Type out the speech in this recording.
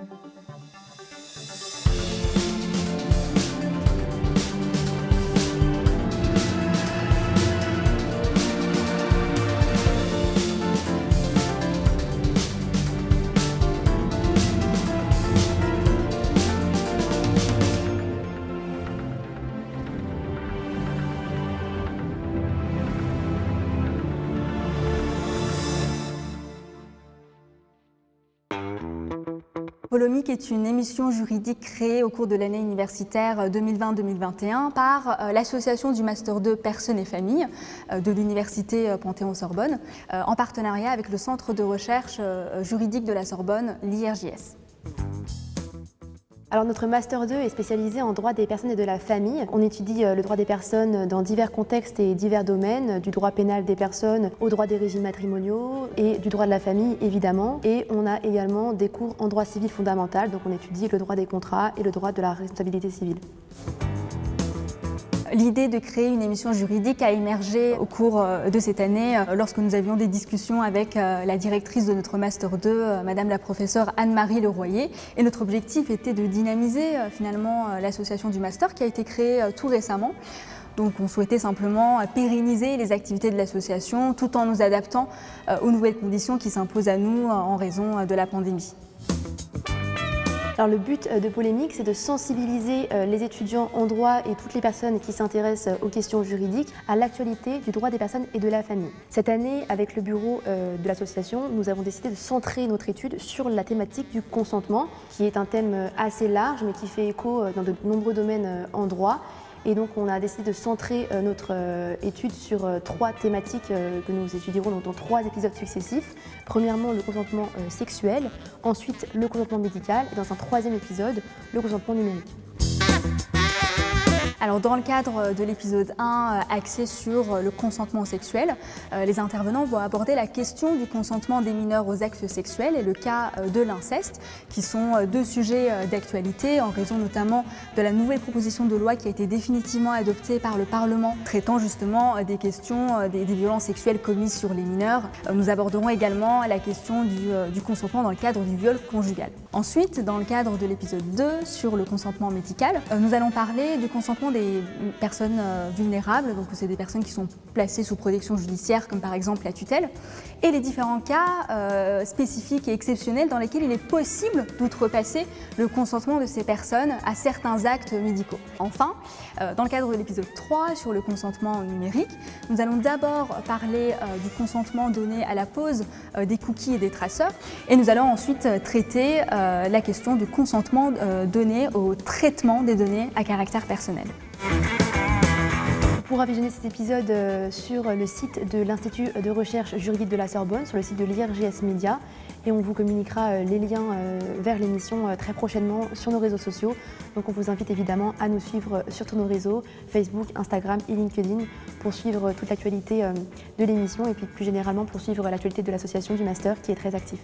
Thank mm -hmm. you. Polomique est une émission juridique créée au cours de l'année universitaire 2020-2021 par euh, l'Association du Master 2 Personnes et Familles euh, de l'Université euh, Panthéon-Sorbonne, en partenariat avec le Centre de recherche juridique de la Sorbonne, l'IRJS. Alors notre Master 2 est spécialisé en droit des personnes et de la famille. On étudie euh, le droit des personnes dans divers contextes et divers domaines, du droit pénal des personnes au droit des régimes matrimoniaux et du droit de la famille évidemment. Et on a également des cours en droit civil fondamental, donc on étudie le droit des contrats et le droit de la responsabilité civile. L'idée de créer une émission juridique a émergé au cours euh, de cette année euh, lorsque nous avions des discussions avec euh, la directrice de notre Master 2, Madame la professeure Anne-Marie Leroyer. Et notre objectif était de dynamiser finalement l'association du Master qui a été créée tout récemment. Donc on souhaitait simplement pérenniser les activités de l'association tout en nous adaptant aux nouvelles conditions qui s'imposent à nous en raison de la pandémie le but euh, de Polémique, c'est de sensibiliser euh, les étudiants en droit et toutes les personnes qui s'intéressent euh, aux questions juridiques à l'actualité du droit des personnes et de la famille. Cette année, avec le bureau de l'association, nous avons décidé de centrer notre étude sur la thématique du consentement, qui est un thème assez large mais qui fait écho dans de nombreux domaines en droit et donc on a décidé de centrer euh, notre euh, étude sur euh, trois thématiques que nous étudierons dans trois épisodes successifs. Premièrement, le consentement sexuel, ensuite le consentement médical et dans un troisième épisode, le consentement numérique. Alors dans le cadre de l'épisode 1 euh, axé sur euh, le consentement sexuel, euh, les intervenants vont aborder la question du consentement des mineurs aux actes sexuels et le cas de l'inceste, qui sont deux sujets d'actualité en raison notamment de la nouvelle proposition de loi qui a été définitivement adoptée par le Parlement traitant justement des questions des, violences sexuelles commises sur les mineurs. Nous aborderons également la question du consentement dans le cadre du viol conjugal. Ensuite, dans le cadre de l'épisode 2 sur le consentement médical, nous allons parler du consentement des personnes euh, vulnérables, donc c'est des personnes qui sont placées sous protection judiciaire, comme par exemple la tutelle, et les différents cas euh, spécifiques et exceptionnels dans lesquels il est possible d'outrepasser le consentement de ces personnes à certains actes médicaux. Enfin, euh, dans le cadre de l'épisode 3 sur le consentement numérique, nous allons d'abord parler du consentement donné à la pose des cookies et des traceurs, et nous allons ensuite traiter la question du consentement donné au traitement des données à caractère personnel. Pourra visionner cet épisode euh, sur le site de l'Institut de recherche juridique de la Sorbonne, sur le site de l'IRGS Media, et on vous communiquera euh, les liens euh, vers l'émission très prochainement sur nos réseaux sociaux. Donc on vous invite évidemment à nous suivre sur tous nos réseaux, Facebook, Instagram et LinkedIn, pour suivre toute l'actualité de l'émission et puis plus généralement pour suivre l'actualité de l'association du Master qui est très active.